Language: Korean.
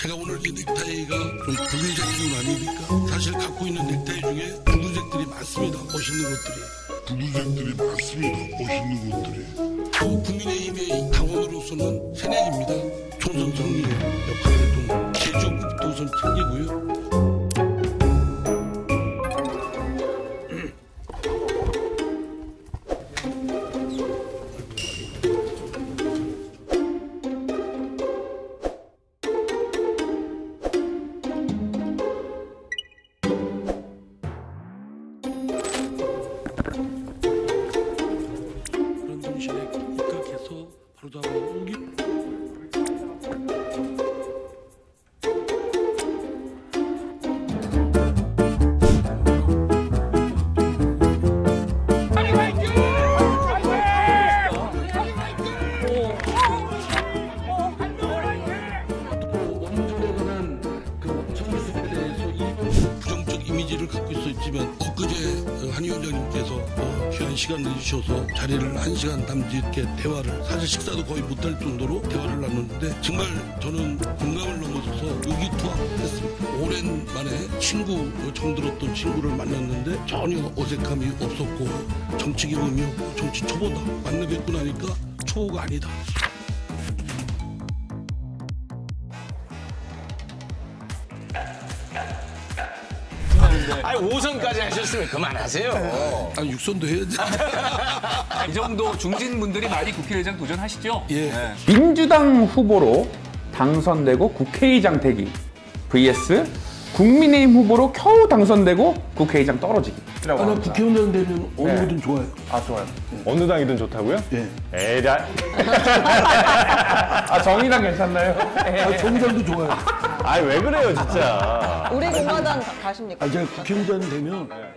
제가 오늘 이 넥타이가 좀 붉은색 기운 아닙니까? 사실 갖고 있는 넥타이 중에 붉은색들이 많습니다. 멋있는 것들이. 붉은색들이 많습니다. 멋있는 것들이. 또 국민의힘의 당원으로서는 새내기입니다. 총선 승리 역할을 좀 제주국도 우선 챙기고요. 그 대해서 이 부정적 이미지를 갖고 있었지만 엊그제 어, 한 위원장님께서 어, 귀한 시간 내주셔서 자리를 한 시간 담짓게 대화를 사실 식사도 거의 못할 정도로 대화를 나눴는데 정말 저는 공감을 넘어서서 의기투합했습니다. 오랜만에 친구 정들었던 친구를 만났는데 전혀 어색함이 없었고 정치 경험이 없고 정치 초보다 만나 뵙고 나니까 초보가 아니다. 아니 5선까지 하셨으면 그만하세요. 아 육선도 해야지. 이 정도 중진 분들이 많이 국회의장 도전하시죠? 예. 네. 민주당 후보로 당선되고 국회의장 되기 vs 국민의힘 후보로 겨우 당선되고 국회의장 떨어지기. 아, 나 국회의원 되면 어느 네. 거든 좋아요. 아 좋아요. 어느 당이든 좋다고요? 예. 에라. 아 정의당 괜찮나요? 아, 정당도 좋아요. 아니 왜 그래요 진짜. 우리 공화당 가- 가십니까? 아, 제가 국회의원 되면 네.